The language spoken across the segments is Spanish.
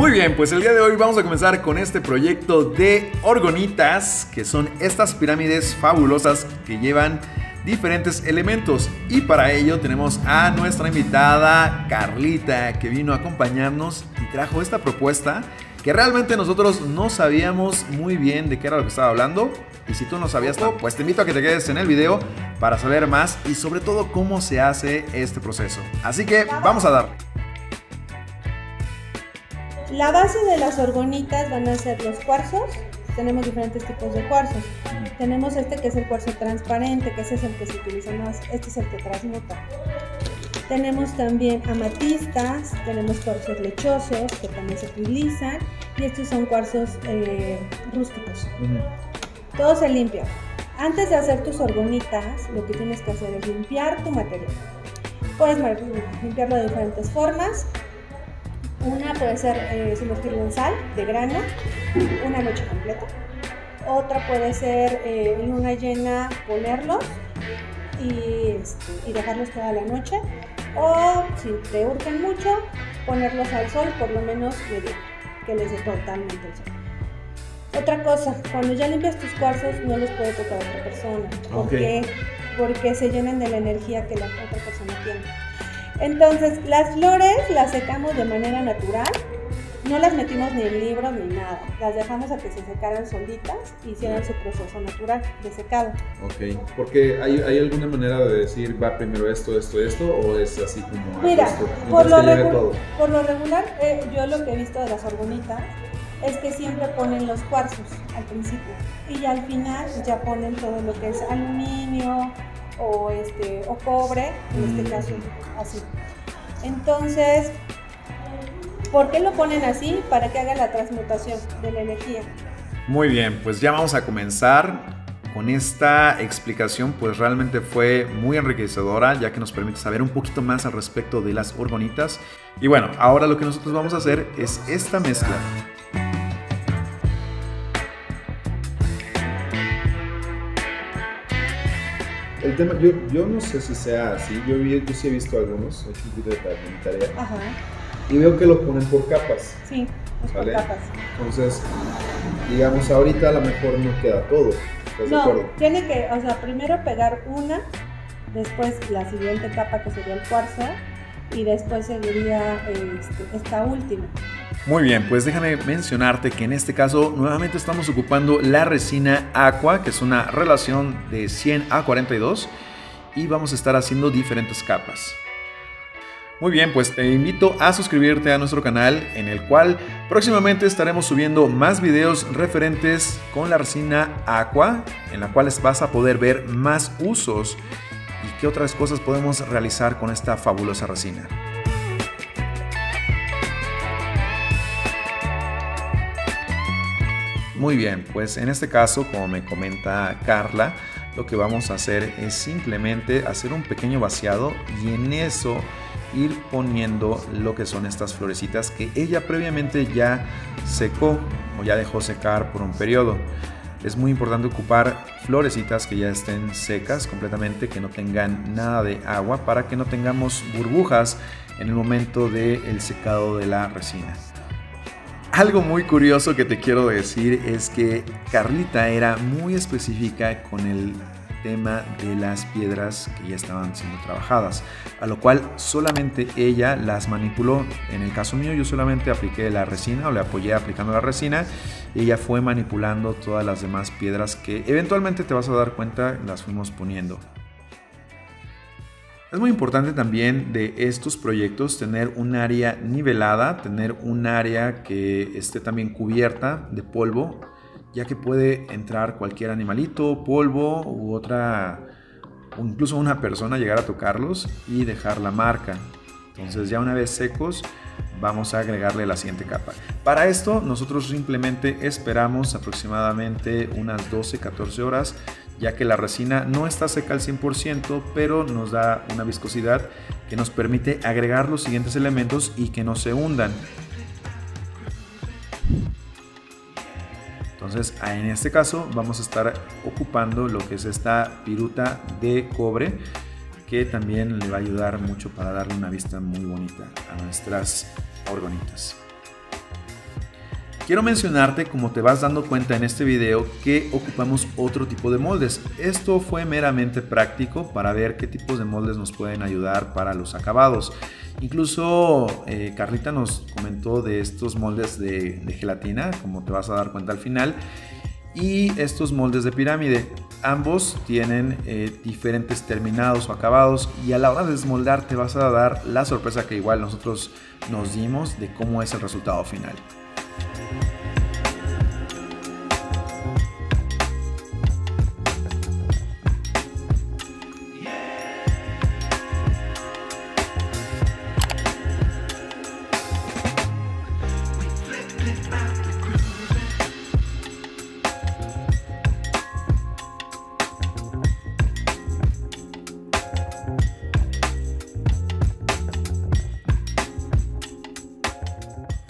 Muy bien, pues el día de hoy vamos a comenzar con este proyecto de orgonitas, que son estas pirámides fabulosas que llevan diferentes elementos. Y para ello tenemos a nuestra invitada Carlita, que vino a acompañarnos y trajo esta propuesta que realmente nosotros no sabíamos muy bien de qué era lo que estaba hablando. Y si tú no sabías, pues te invito a que te quedes en el video para saber más y sobre todo cómo se hace este proceso. Así que vamos a darle. La base de las orgonitas van a ser los cuarzos. Tenemos diferentes tipos de cuarzos. Tenemos este que es el cuarzo transparente, que ese es el que se utiliza más. Este es el que transmuta. Tenemos también amatistas, tenemos cuarzos lechosos que también se utilizan y estos son cuarzos eh, rústicos. Todo se limpia. Antes de hacer tus orgonitas, lo que tienes que hacer es limpiar tu material. Puedes limpiarlo de diferentes formas. Una puede ser eh, sumergirlo en sal de grano, una noche completa. Otra puede ser eh, en luna llena ponerlos y, este, y, dejarlos toda la noche. O si te urgen mucho, ponerlos al sol por lo menos medio, que les dé totalmente el sol. Otra cosa, cuando ya limpias tus cuarzos no los puede tocar otra persona. ¿Por qué? Porque se llenan de la energía que la otra persona tiene. Entonces, las flores las secamos de manera natural. No las metimos ni en libros ni nada. Las dejamos a que se secaran solitas y hicieran su proceso natural de secado. Ok, porque hay, hay alguna manera de decir va primero esto, esto, esto, o es así como. Mira, por lo, por lo, regular, eh, yo lo que he visto de las orgonitas es que siempre ponen los cuarzos al principio y al final ya ponen todo lo que es aluminio, o, este, o cobre, en este mm. caso así. Entonces, ¿por qué lo ponen así? Para que haga la transmutación de la energía. Muy bien, pues ya vamos a comenzar con esta explicación, pues realmente fue muy enriquecedora, ya que nos permite saber un poquito más al respecto de las orgonitas. Y bueno, ahora lo que nosotros vamos a hacer es esta mezcla el tema, yo, yo no sé si sea así, yo, vi, yo sí he visto algunos, he hecho un de tarea, Ajá. y veo que lo ponen por capas. Sí, por capas. Entonces, digamos, ahorita a lo mejor no queda todo. no, tiene que, o sea, primero pegar una, después la siguiente capa que sería el cuarzo, y después seguiría este, esta última. Muy bien, pues déjame mencionarte que en este caso nuevamente estamos ocupando la resina Aqua, que es una relación de 100 a 42 y vamos a estar haciendo diferentes capas. Muy bien, pues te invito a suscribirte a nuestro canal en el cual próximamente estaremos subiendo más videos referentes con la resina Aqua, en la cual vas a poder ver más usos y qué otras cosas podemos realizar con esta fabulosa resina. Muy bien, pues en este caso, como me comenta Carla, lo que vamos a hacer es simplemente hacer un pequeño vaciado y en eso ir poniendo lo que son estas florecitas que ella previamente ya secó o ya dejó secar por un periodo. Es muy importante ocupar florecitas que ya estén secas completamente, que no tengan nada de agua para que no tengamos burbujas en el momento del secado de la resina. Algo muy curioso que te quiero decir es que Carlita era muy específica con el tema de las piedras que ya estaban siendo trabajadas, a lo cual solamente ella las manipuló. En el caso mío yo solamente apliqué la resina o le apoyé aplicando la resina y ella fue manipulando todas las demás piedras que eventualmente te vas a dar cuenta las fuimos poniendo. Es muy importante también de estos proyectos tener un área nivelada, tener un área que esté también cubierta de polvo, ya que puede entrar cualquier animalito, polvo u otra, o incluso una persona llegar a tocarlos y dejar la marca. Entonces ya una vez secos, vamos a agregarle la siguiente capa. Para esto nosotros simplemente esperamos aproximadamente unas 12-14 horas ya que la resina no está seca al 100%, pero nos da una viscosidad que nos permite agregar los siguientes elementos y que no se hundan. Entonces, en este caso vamos a estar ocupando lo que es esta piruta de cobre, que también le va a ayudar mucho para darle una vista muy bonita a nuestras orgonitas. Quiero mencionarte, como te vas dando cuenta en este video, que ocupamos otro tipo de moldes. Esto fue meramente práctico para ver qué tipos de moldes nos pueden ayudar para los acabados. Incluso eh, Carlita nos comentó de estos moldes de, gelatina, como te vas a dar cuenta al final, y estos moldes de pirámide. Ambos tienen eh, diferentes terminados o acabados y a la hora de desmoldar te vas a dar la sorpresa que igual nosotros nos dimos de cómo es el resultado final.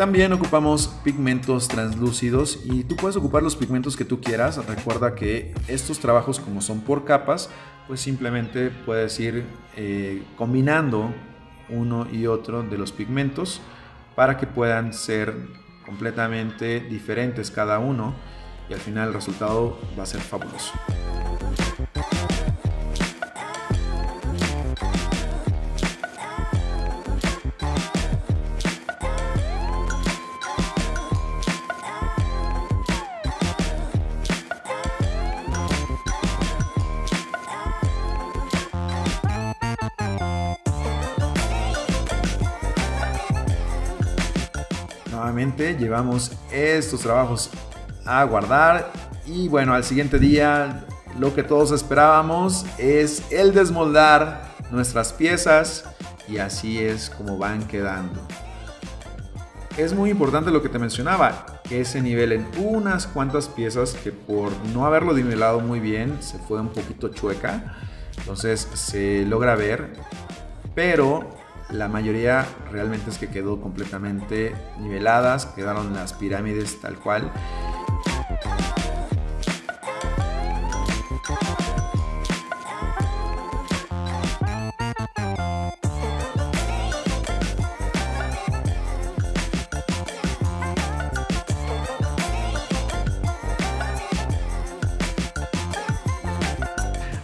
También ocupamos pigmentos translúcidos y tú puedes ocupar los pigmentos que tú quieras. Recuerda que estos trabajos como son por capas, pues simplemente puedes ir eh, combinando uno y otro de los pigmentos para que puedan ser completamente diferentes cada uno y al final el resultado va a ser fabuloso. Nuevamente llevamos estos trabajos a guardar y bueno, al siguiente día lo que todos esperábamos es el desmoldar nuestras piezas y así es como van quedando. Es muy importante lo que te mencionaba, que se nivelen unas cuantas piezas que por no haberlo nivelado muy bien se fue un poquito chueca, entonces se logra ver, pero la mayoría realmente es que quedó completamente niveladas, quedaron las pirámides tal cual.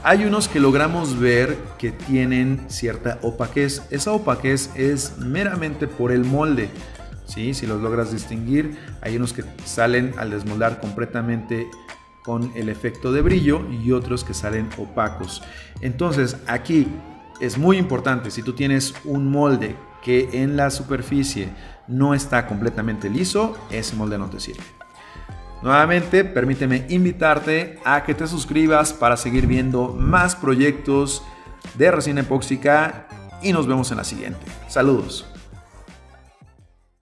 Hay unos que logramos ver que tienen cierta opaquez. Esa opaquez es meramente por el molde. ¿sí? Si los logras distinguir, hay unos que salen al desmoldar completamente con el efecto de brillo y otros que salen opacos. Entonces aquí es muy importante, si tú tienes un molde que en la superficie no está completamente liso, ese molde no te sirve. Nuevamente, permíteme invitarte a que te suscribas para seguir viendo más proyectos de resina epóxica y nos vemos en la siguiente. Saludos.